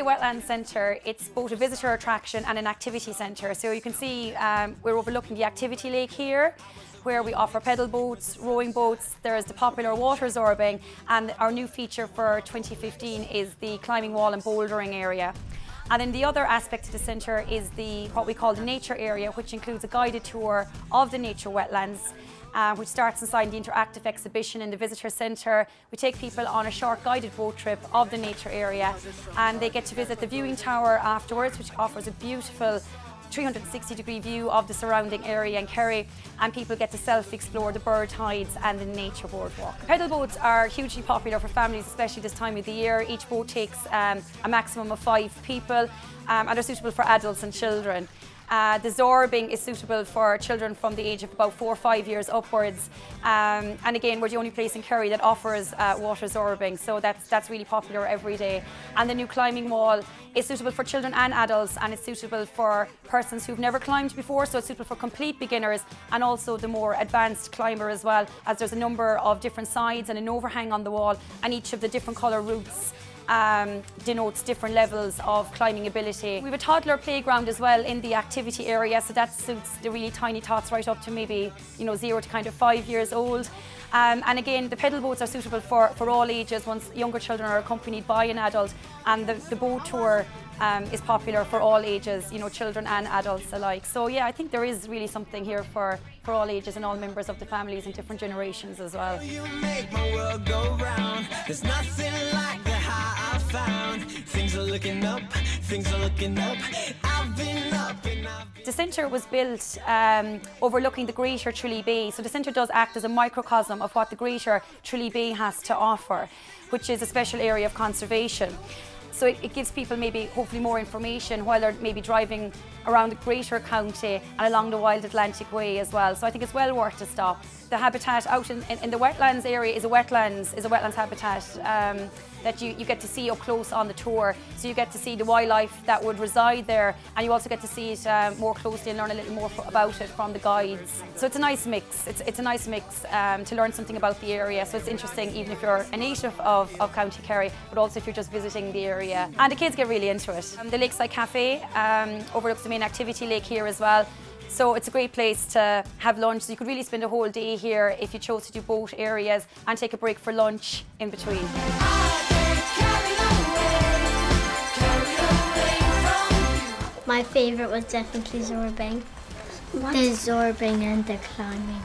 Kerry Wetlands Centre, it's both a visitor attraction and an activity centre. So you can see um, we're overlooking the activity lake here where we offer pedal boats, rowing boats, there's the popular water zorbing and our new feature for 2015 is the climbing wall and bouldering area. And then the other aspect of the centre is the what we call the nature area, which includes a guided tour of the nature wetlands. Uh, which starts inside the interactive exhibition in the visitor centre. We take people on a short guided boat trip of the nature area and they get to visit the viewing tower afterwards, which offers a beautiful 360 degree view of the surrounding area in Kerry and people get to self-explore the bird hides and the nature boardwalk. Pedal boats are hugely popular for families, especially this time of the year. Each boat takes um, a maximum of five people um, and are suitable for adults and children. Uh, the zorbing is suitable for children from the age of about four or five years upwards. Um, and again, we're the only place in Kerry that offers uh, water zorbing, so that's, that's really popular every day. And the new climbing wall is suitable for children and adults, and it's suitable for persons who've never climbed before, so it's suitable for complete beginners and also the more advanced climber as well, as there's a number of different sides and an overhang on the wall, and each of the different colour routes um, denotes different levels of climbing ability. We have a toddler playground as well in the activity area, so that suits the really tiny tots right up to maybe you know zero to kind of five years old. Um, and again, the pedal boats are suitable for, for all ages once younger children are accompanied by an adult. And the, the boat tour um, is popular for all ages, you know, children and adults alike. So yeah, I think there is really something here for, for all ages and all members of the families and different generations as well. The centre was built um, overlooking the Greater Tralee Bay, so the centre does act as a microcosm of what the Greater Tralee Bay has to offer, which is a special area of conservation. So it, it, gives people maybe hopefully more information while they're maybe driving around the greater county and along the Wild Atlantic Way as well. So I think it's well worth a stop. The habitat out in, in, in the wetlands area is a wetlands is a wetlands habitat. Um, that you, you get to see up close on the tour. So you get to see the wildlife that would reside there and you also get to see it um, more closely and learn a little more about it from the guides. So it's a nice mix. It's, it's a nice mix um, to learn something about the area. So it's interesting even if you're a native of, of County Kerry, but also if you're just visiting the area. And the kids get really into it. Um, the Lakeside Cafe um, overlooks the main activity lake here as well. So it's a great place to have lunch. So you could really spend a whole day here if you chose to do both areas and take a break for lunch in between. My favourite was definitely zorbing. What? The zorbing and the climbing.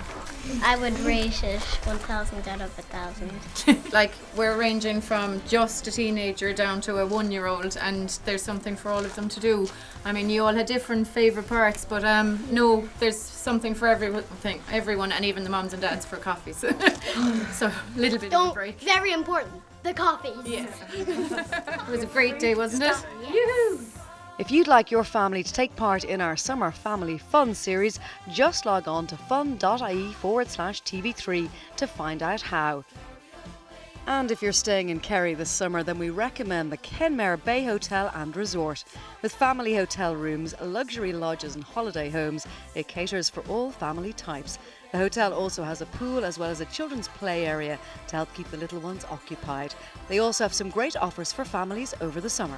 I would rate it 1,000 out of 1,000. like, we're ranging from just a teenager down to a one year old, and there's something for all of them to do. I mean, you all had different favourite parts, but um, no, there's something for everyone, everyone, and even the moms and dads for coffees. so, a little bit Don't, of a break. Very important, the coffees. Yeah. it was a great day, wasn't it? Yes. If you'd like your family to take part in our Summer Family Fun series, just log on to fun.ie forward slash TV3 to find out how. And if you're staying in Kerry this summer, then we recommend the Kenmare Bay Hotel and Resort. With family hotel rooms, luxury lodges, and holiday homes, it caters for all family types. The hotel also has a pool as well as a children's play area to help keep the little ones occupied. They also have some great offers for families over the summer.